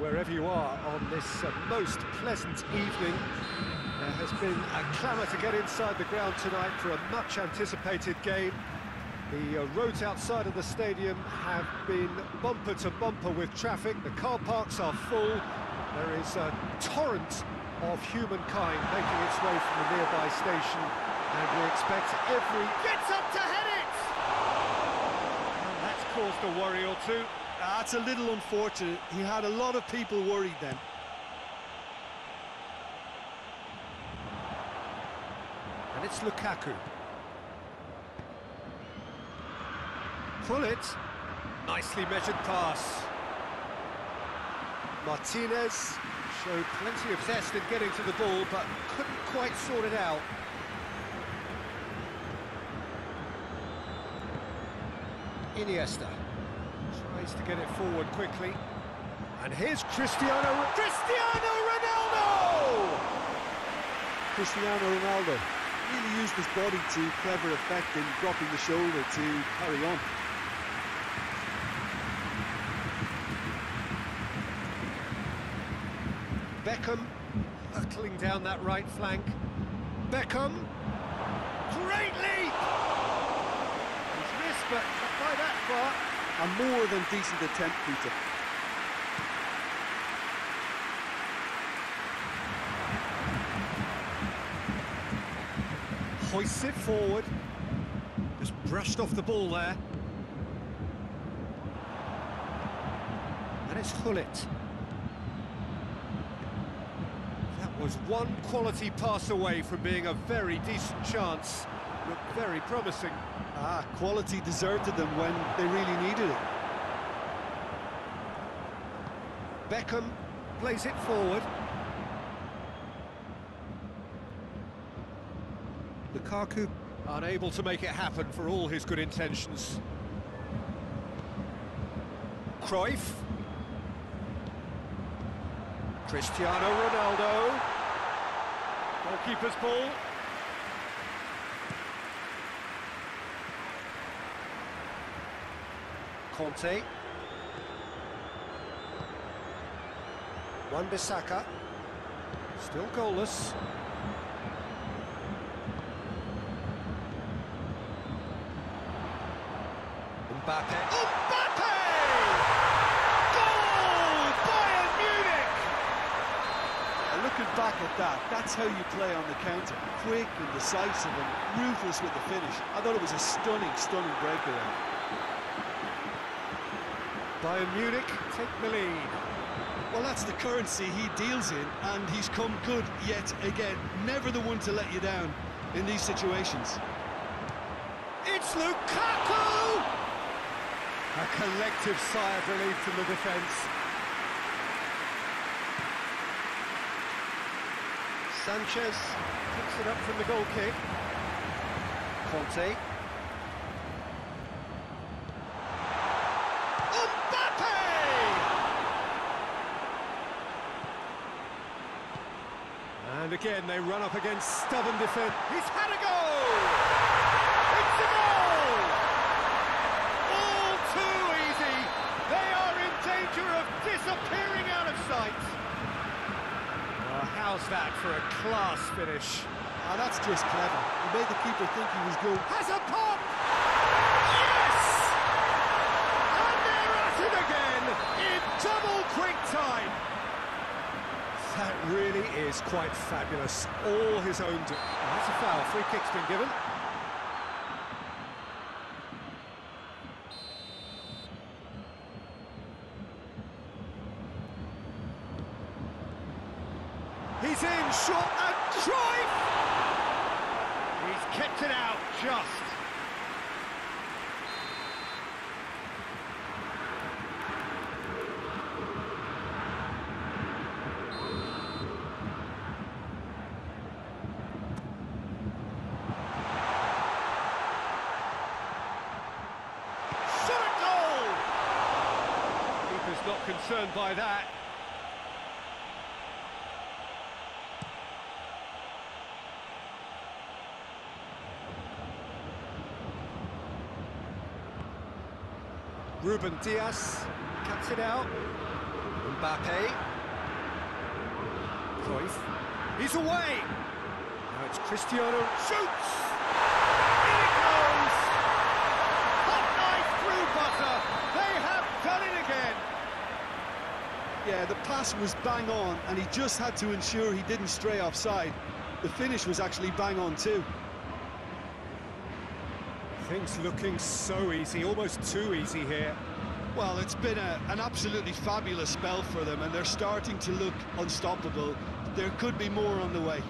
wherever you are on this uh, most pleasant evening. There has been a clamour to get inside the ground tonight for a much-anticipated game. The uh, roads outside of the stadium have been bumper to bumper with traffic. The car parks are full. There is a torrent of humankind making its way from the nearby station, and we expect every... Gets up to head it! And that's caused a worry or two. Ah, That's a little unfortunate. He had a lot of people worried then. And it's Lukaku. Pull it. Nicely measured pass. Martinez showed plenty of zest in getting to the ball, but couldn't quite sort it out. Iniesta tries to get it forward quickly. And here's Cristiano... Cristiano Ronaldo! Cristiano Ronaldo really used his body to clever effect in dropping the shoulder to carry on. Beckham hurtling down that right flank. Beckham, great leap! He's missed, but not by that far. A more than decent attempt, Peter. Hoists it forward. Just brushed off the ball there. And it's Gullit. That was one quality pass away from being a very decent chance. Very promising. Ah, quality deserted them when they really needed it. Beckham plays it forward. Lukaku unable to make it happen for all his good intentions. Cruyff. Cristiano Ronaldo. Goalkeeper's ball. Conte. Wan-Bissaka. Still goalless. Mbappe. Oh, Mbappe! Goal! Bayern Munich! And looking back at that, that's how you play on the counter. Quick and decisive and ruthless with the finish. I thought it was a stunning, stunning breakaway. Bayern Munich take the lead. Well, that's the currency he deals in, and he's come good yet again. Never the one to let you down in these situations. It's Lukaku! A collective sigh of relief from the defence. Sanchez picks it up from the goal kick. Conte. And again, they run up against stubborn defence. He's had a goal! It's a goal! All too easy. They are in danger of disappearing out of sight. Well, how's that for a class finish? Ah, that's just clever. He made the keeper think he was good. Has a pop! Yes! And they're at it again in double quick time. That really is quite fabulous. All his own... Do oh, that's a foul. Free kick's been given. He's in, shot, and Cruyff! He's kept it out, just. Shot at goal! Keeper's not concerned by that. Ruben Dias cuts it out. Mbappe. Cruyff. He's away! Now it's Cristiano. Shoots! In it goes! Hot knife through butter! They have done it again! Yeah, the pass was bang on, and he just had to ensure he didn't stray offside. The finish was actually bang on too. Things looking so easy, almost too easy here. Well, it's been a, an absolutely fabulous spell for them, and they're starting to look unstoppable. There could be more on the way.